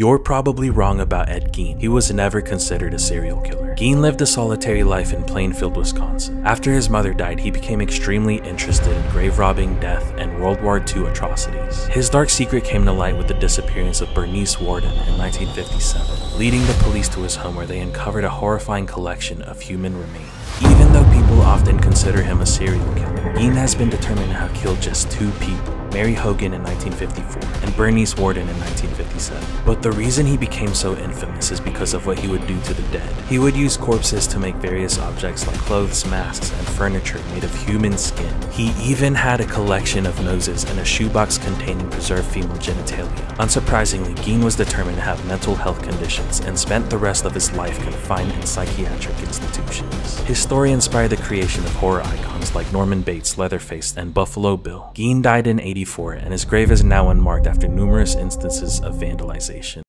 You're probably wrong about Ed Gein. He was never considered a serial killer. Gein lived a solitary life in Plainfield, Wisconsin. After his mother died, he became extremely interested in grave robbing, death, and World War II atrocities. His dark secret came to light with the disappearance of Bernice Worden in 1957, leading the police to his home where they uncovered a horrifying collection of human remains. Even though people often consider him a serial killer, Gein has been determined to have killed just two people. Mary Hogan in 1954, and Bernice Worden in 1957. But the reason he became so infamous is because of what he would do to the dead. He would use corpses to make various objects like clothes, masks, and furniture made of human skin. He even had a collection of noses and a shoebox containing preserved female genitalia. Unsurprisingly, Gein was determined to have mental health conditions and spent the rest of his life confined in psychiatric institutions. His story inspired the creation of horror icons like Norman Bates, Leatherface, and Buffalo Bill. Gein died in 84, and his grave is now unmarked after numerous instances of vandalization.